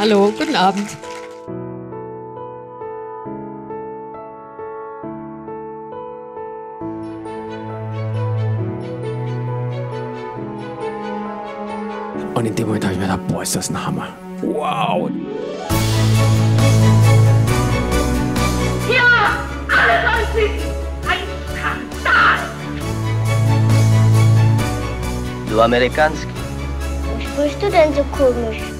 Hallo, guten Abend. Und in dem Moment habe ich mir gedacht, boah, ist das ein Hammer. Wow. Ja, alles anziehen! Ein Skandal! Du Amerikanski. Was sprichst du denn so komisch?